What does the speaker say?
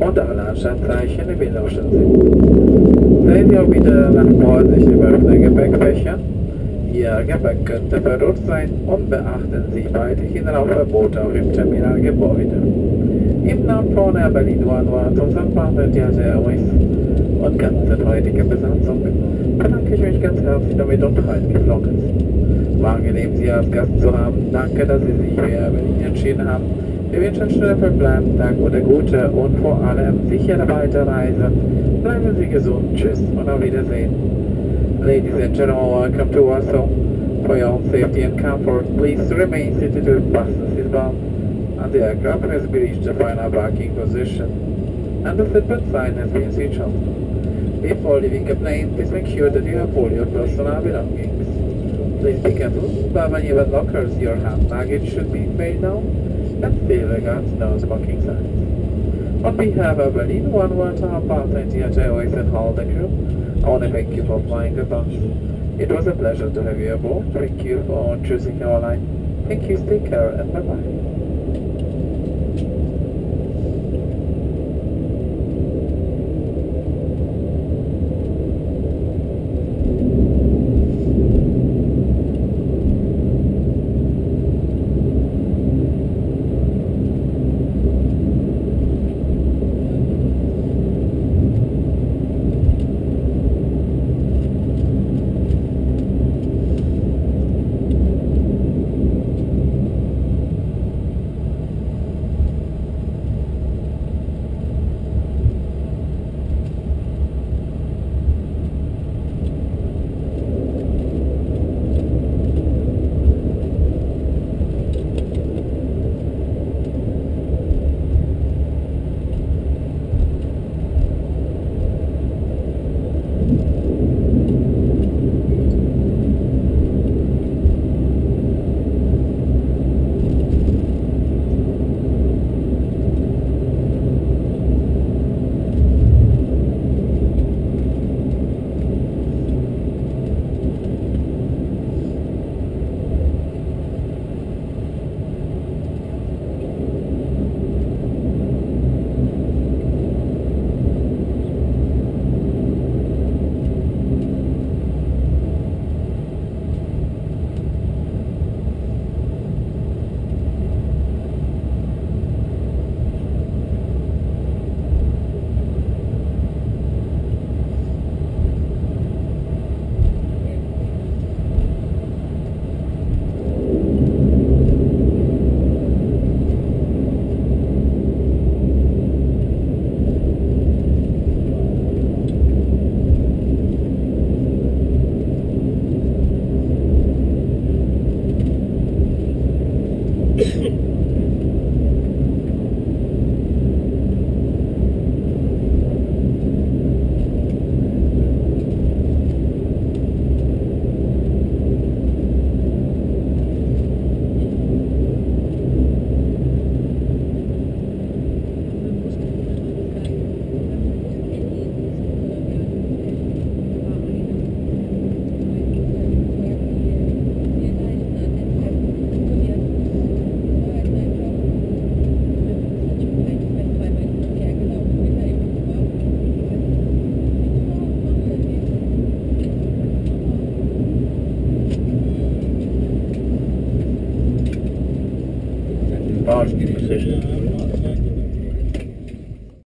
und alle Anstandzeichen im Inneren sind. Seid ihr wieder nach vorsichtig öffnen Gepäckfächer? Ihr Gepäck könnte verrückt sein und beachten Sie weiterhin Rauchverbote auch im Terminalgebäude. Im Namen von Air Berlin One One, unserem Partner Delta Airways und ganzer heutigen Besatzung bedanke ich mich ganz herzlich damit und breit geflogen sind. War angenehm, Sie als Gast zu haben. Danke, dass Sie sich für Air Berlin entschieden haben. Wir wünschen schöne verbleibenden Tag oder gute und vor allem sichere Weiterreise. Bleiben Sie gesund. Tschüss und auf Wiedersehen. Ladies and gentlemen, welcome to Warsaw. For your own safety and comfort, please remain seated with fasten seatbelt. And the aircraft has reached the final parking position. And the seatbelt sign has been switched off. Before leaving a plane, please make sure that you have all your personal belongings. Please be careful, but when you have lockers, your hand luggage should be paid down and still regards no smoking signs. On behalf of Berlin 1-1 our partner DHA Airways and all the crew, I want to thank you for flying with us. It was a pleasure to have you aboard. Thank you for choosing our line. Thank you, stay care, and bye-bye.